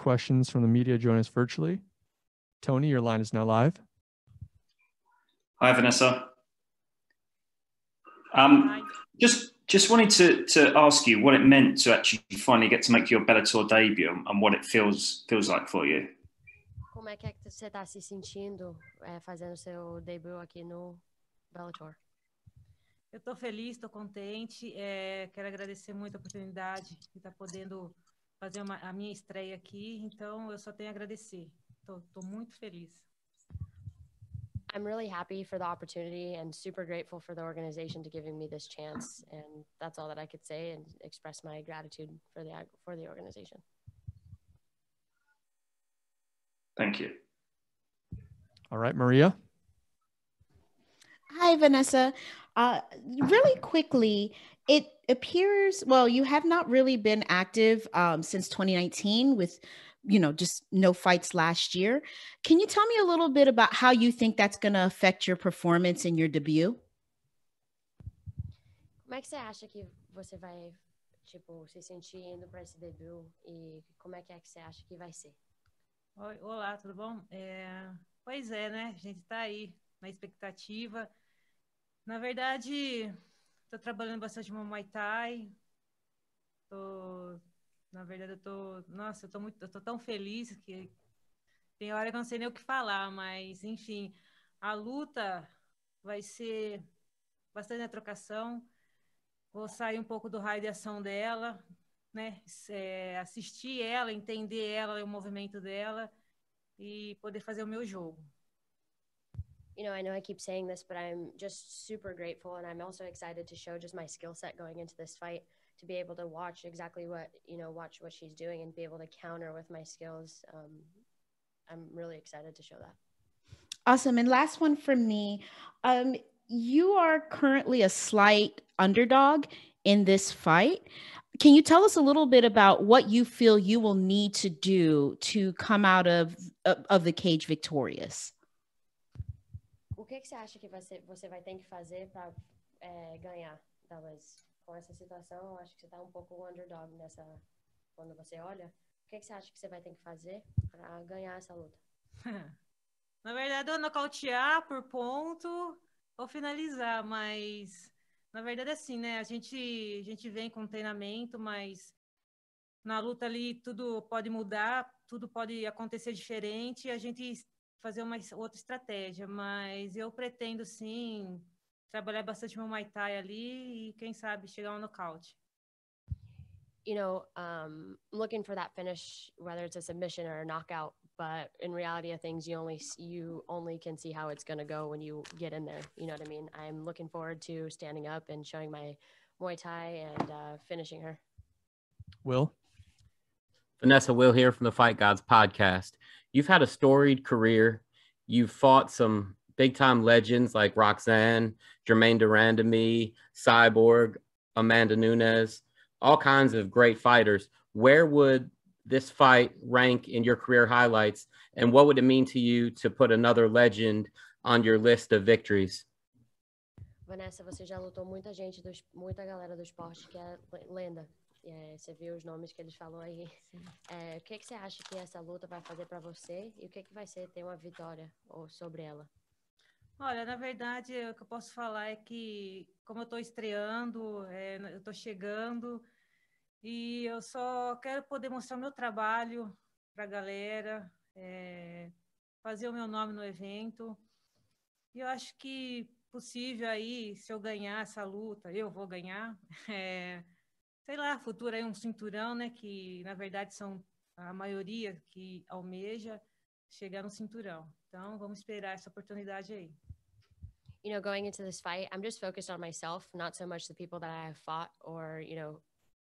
questions from the media join us virtually. Tony, your line is now live. Hi, Vanessa. Um, Hi. Just just wanted to to ask you what it meant to actually finally get to make your Bellator debut and what it feels feels like for you. Como é que você está se sentindo é, fazendo seu debut aqui no Bellator? Eu estou feliz, estou contente. É, quero agradecer muito a oportunidade de estar podendo fazer uma, a minha estreia aqui. Então, eu só tenho a agradecer. Estou muito feliz. I'm really happy for the opportunity and super grateful for the organization to giving me this chance. And that's all that I could say and express my gratitude for the for the organization. Thank you. All right, Maria. Hi, Vanessa. Uh, really quickly, it appears, well, you have not really been active um, since 2019 with, you know, just no fights last year. Can you tell me a little bit about how you think that's going to affect your performance in your debut? Como é que você acha que você vai, tipo, se sentir indo para esse debut e como é que, é que você acha que vai ser? Oi, olá, tudo bom? É, pois é, né? A gente está aí na expectativa. Na verdade, estou trabalhando bastante no Muay Thai. Tô, na verdade, eu tô, nossa, eu tô muito, eu tô tão feliz que tem hora que eu não sei nem o que falar, mas enfim, a luta vai ser bastante na trocação. Vou sair um pouco do raio de ação dela, né? É, assistir ela, entender ela, o movimento dela e poder fazer o meu jogo. You know, I know I keep saying this, but I'm just super grateful. And I'm also excited to show just my skill set going into this fight to be able to watch exactly what, you know, watch what she's doing and be able to counter with my skills. Um, I'm really excited to show that. Awesome. And last one from me. Um, you are currently a slight underdog in this fight. Can you tell us a little bit about what you feel you will need to do to come out of, of, of the cage victorious? Que, que você acha que você, você vai ter que fazer para é, ganhar? Talvez com essa situação, eu acho que você está um pouco underdog nessa. Quando você olha, o que, que você acha que você vai ter que fazer para ganhar essa luta? Na verdade, eu nocautear por ponto ou finalizar, mas na verdade, assim, né? A gente, a gente vem com treinamento, mas na luta ali tudo pode mudar, tudo pode acontecer diferente. A gente fazer uma outra estratégia, mas eu pretendo sim trabalhar bastante meu Muay Thai ali e quem sabe chegar ao nocaute. You know, um, looking for that finish, whether it's a submission or a knockout, but in reality of things, you only you only can see how it's going to go when you get in there. You know what I mean? I'm looking forward to standing up and showing my Muay Thai and uh, finishing her. Will. Vanessa Will here from the Fight Gods podcast you've had a storied career. You've fought some big time legends like Roxanne, Jermaine Durandamy, Cyborg, Amanda Nunes, all kinds of great fighters. Where would this fight rank in your career highlights? And what would it mean to you to put another legend on your list of victories? Vanessa, você já lutou muita gente, do, muita galera do esporte que é lenda. É, você viu os nomes que eles falou aí. É, o que, que você acha que essa luta vai fazer para você e o que, que vai ser ter uma vitória ou sobre ela? Olha, na verdade, o que eu posso falar é que, como eu estou estreando, é, eu estou chegando e eu só quero poder mostrar o meu trabalho para a galera, é, fazer o meu nome no evento. E eu acho que possível aí, se eu ganhar essa luta, eu vou ganhar. Sei lá, futuro aí um cinturão, né? Que na verdade são a maioria que almeja chegar no cinturão. Então vamos esperar essa oportunidade aí. You know, going into this fight, I'm just focused on myself, not so much the people that I have fought or, you know,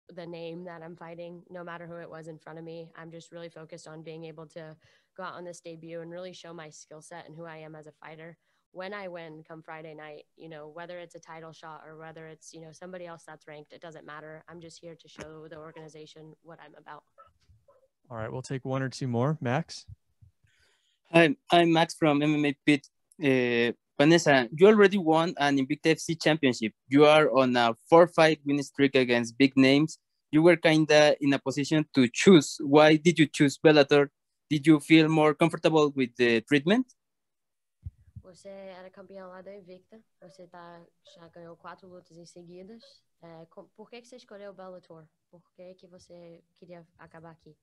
the name that I'm fighting, no matter who it was in front of me. I'm just really focused on being able to go out on this debut and really show my skill set and who I am as a fighter. When I win come Friday night, you know, whether it's a title shot or whether it's, you know, somebody else that's ranked, it doesn't matter. I'm just here to show the organization what I'm about. All right, we'll take one or two more. Max? Hi, I'm Max from MMA Pit. Uh, Vanessa, you already won an Invicta FC championship. You are on a four fight winning streak against big names. you were kinda in a position to choose. Why did you choose Bellator? Did you feel more comfortable with the treatment? Você era campeão lá da Invicta. Você tá, já ganhou quatro lutas em seguidas. É, por que, que você escolheu o Bellator? Por que, que você queria acabar aqui?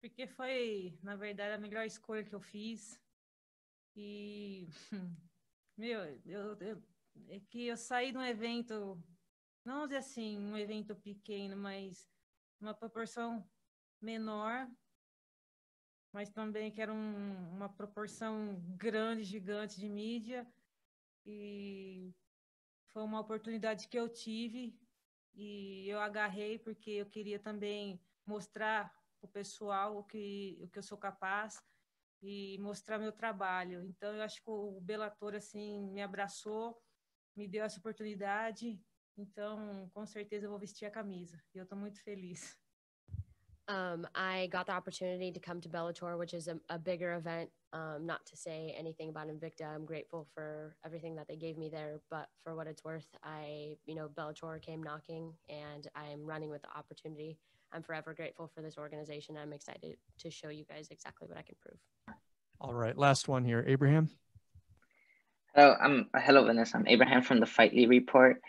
Porque foi, na verdade, a melhor escolha que eu fiz. E, meu, eu, eu- é que eu saí de um evento, não dizer assim, um evento pequeno, mas uma proporção menor, mas também que era um- uma proporção grande, gigante de mídia. E foi uma oportunidade que eu tive e eu agarrei porque eu queria também mostrar o pessoal o que, o que eu sou capaz e mostrar meu trabalho. Então, eu acho que o Bellator, assim, me abraçou, me deu essa oportunidade. Então, com certeza, eu vou vestir a camisa. E eu estou muito feliz. Um, I got the opportunity to come to Bellator, which is a, a bigger event. Um, not to say anything about Invicta, I'm grateful for everything that they gave me there. But for what it's worth, I, you know, Bellator came knocking, and I'm running with the opportunity. I'm forever grateful for this organization. I'm excited to show you guys exactly what I can prove. All right, last one here. Abraham. Hello, I'm hello Vanessa. I'm Abraham from the Fightly Report.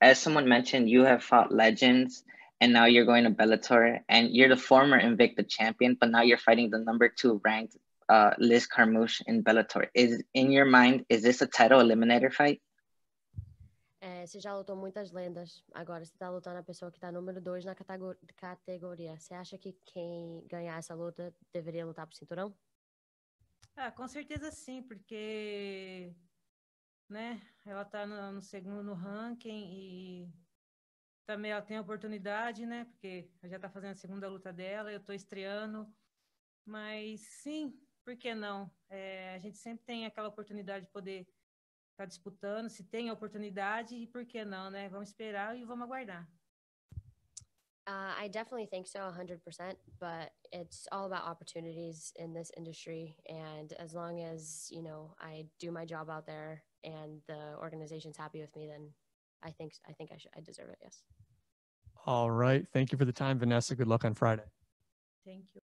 As someone mentioned, you have fought legends, and now you're going to Bellator, and you're the former Invicta champion, but now you're fighting the number two ranked uh, Liz Carmouche in Bellator. Is in your mind, is this a title eliminator fight? É, você já lutou muitas lendas. Agora você tá lutando a pessoa que tá número dois na catego- categoria. Você acha que quem ganhar essa luta deveria lutar pro cinturão? Ah, com certeza sim, porque né, ela está no, no segundo no ranking e também ela tem a oportunidade, né? Porque já está fazendo a segunda luta dela, eu estou estreando. Mas sim, por que não? É, a gente sempre tem aquela oportunidade de poder estar disputando, se tem a oportunidade, e por que não, né? Vamos esperar e vamos aguardar. Uh, I definitely think so, 100%. But it's all about opportunities in this industry. And as long as, you know, I do my job out there and the organization's happy with me, then I think I think I should I deserve it. Yes. All right. Thank you for the time, Vanessa. Good luck on Friday. Thank you.